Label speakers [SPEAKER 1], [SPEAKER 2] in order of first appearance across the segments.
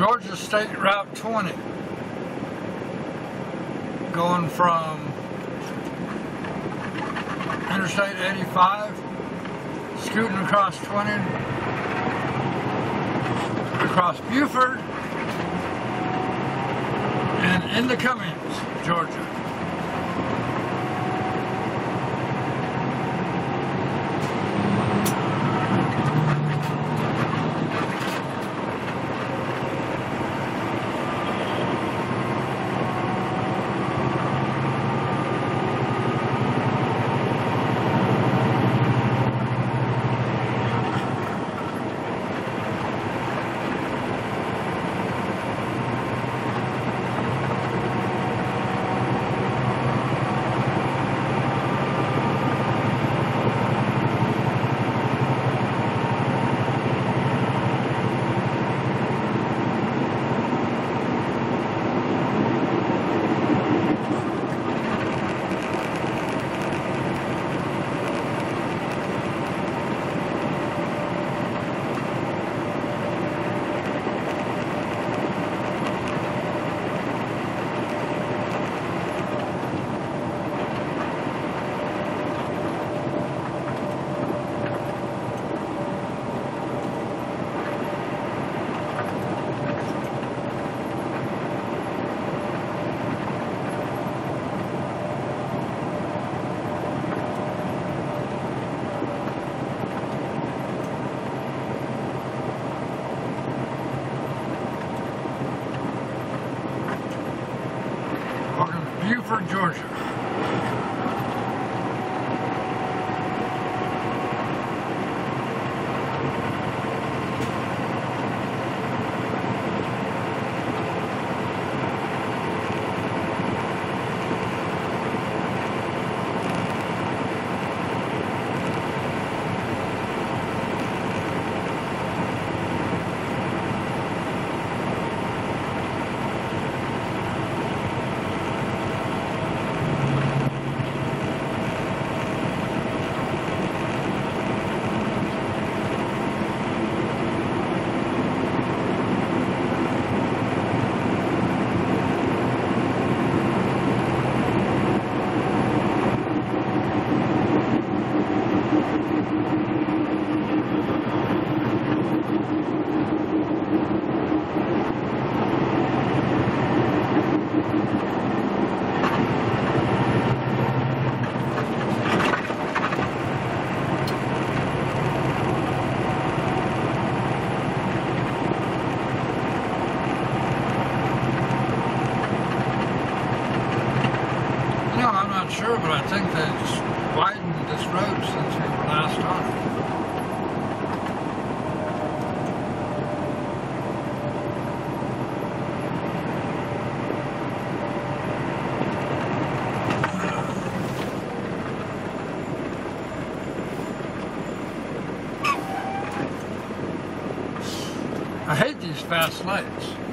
[SPEAKER 1] Georgia State Route 20 going from Interstate 85 scooting across 20 across Buford and into Cummings, Georgia. Georgia. Fast lights.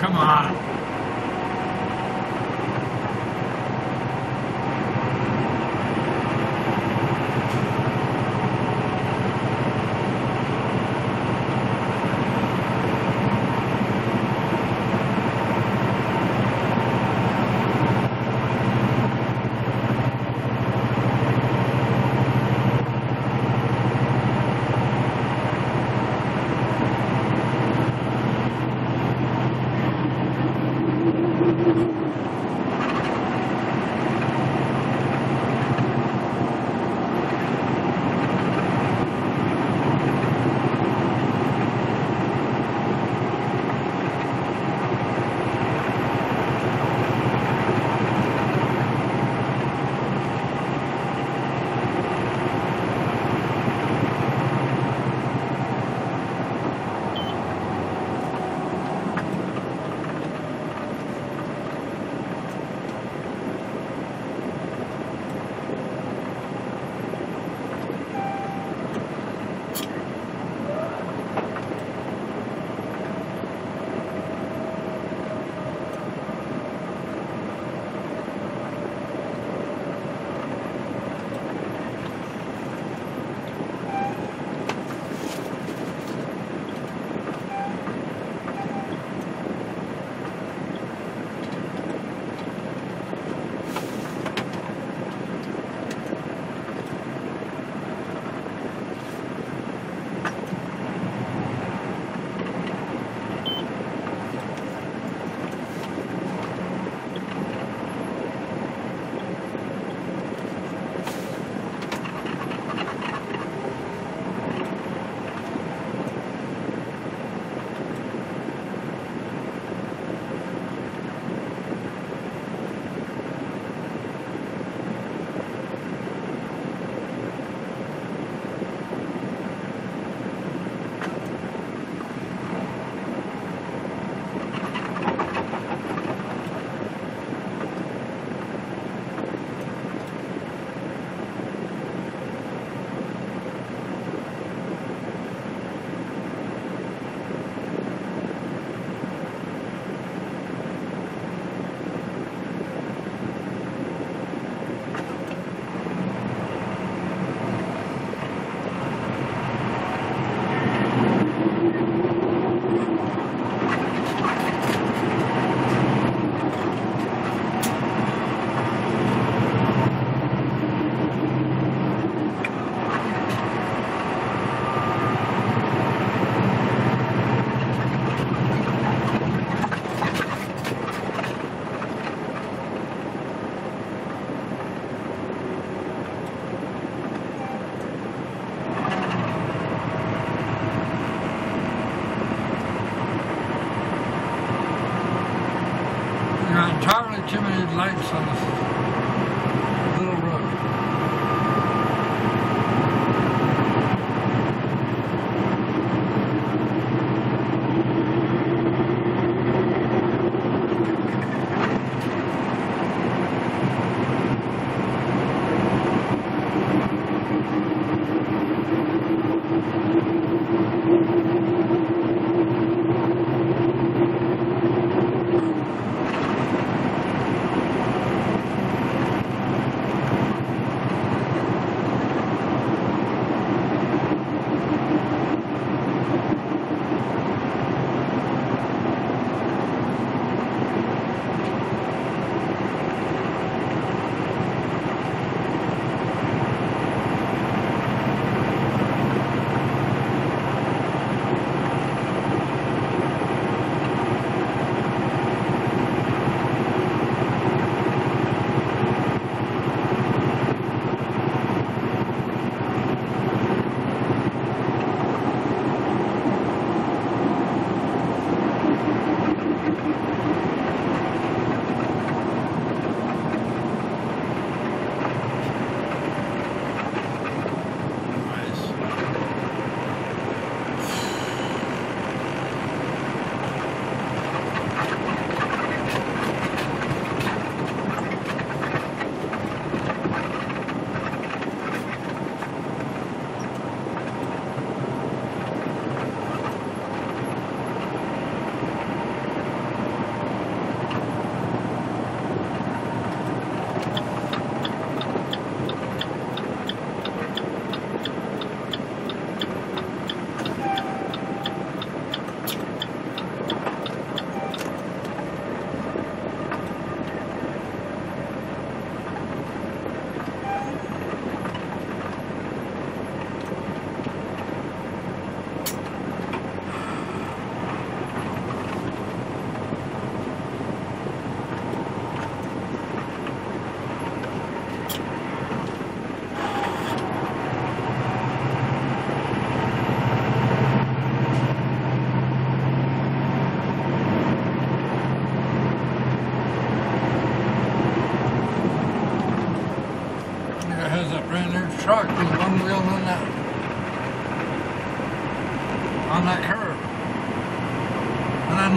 [SPEAKER 1] Come on.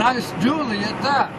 [SPEAKER 1] Nice dually at that.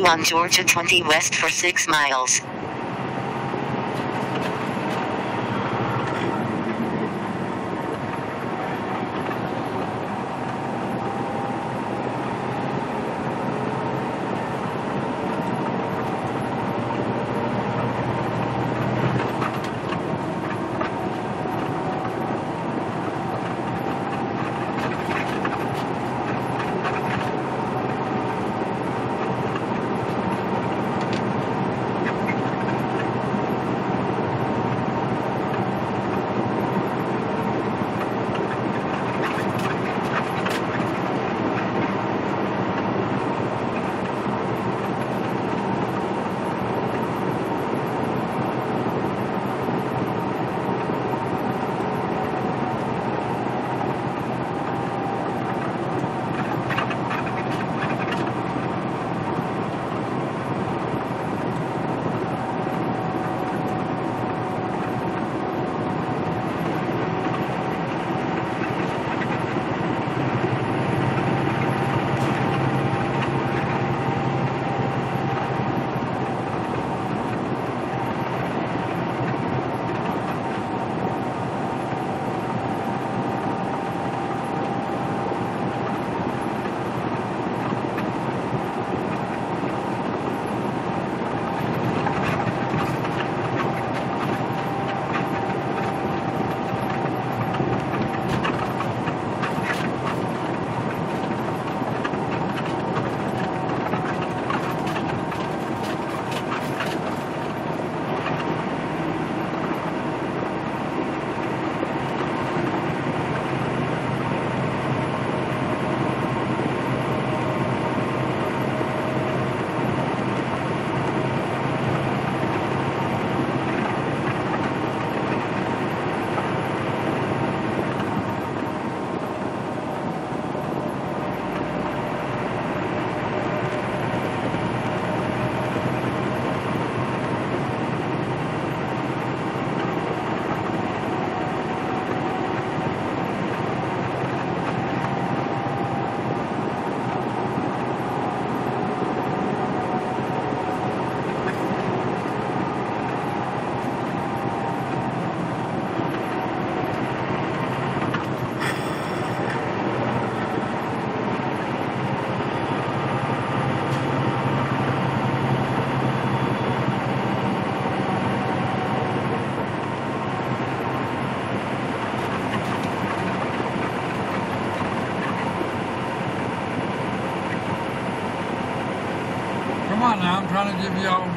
[SPEAKER 2] 21 Georgia 20 West for 6 miles.
[SPEAKER 1] On